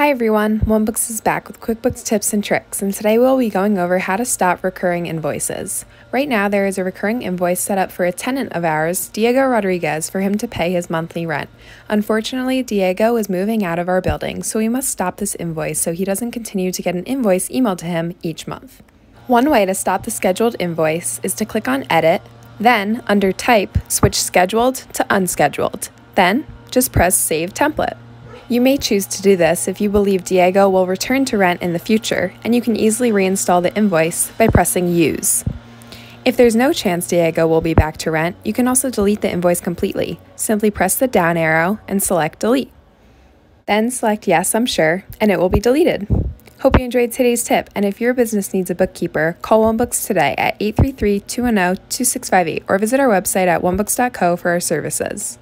Hi everyone, OneBooks is back with QuickBooks tips and tricks, and today we'll be going over how to stop recurring invoices. Right now, there is a recurring invoice set up for a tenant of ours, Diego Rodriguez, for him to pay his monthly rent. Unfortunately, Diego is moving out of our building, so we must stop this invoice so he doesn't continue to get an invoice emailed to him each month. One way to stop the scheduled invoice is to click on Edit, then, under Type, switch Scheduled to Unscheduled. Then, just press Save Template. You may choose to do this if you believe Diego will return to rent in the future, and you can easily reinstall the invoice by pressing Use. If there's no chance Diego will be back to rent, you can also delete the invoice completely. Simply press the down arrow and select Delete. Then select Yes, I'm sure, and it will be deleted. Hope you enjoyed today's tip, and if your business needs a bookkeeper, call OneBooks today at 833 210 2658 or visit our website at onebooks.co for our services.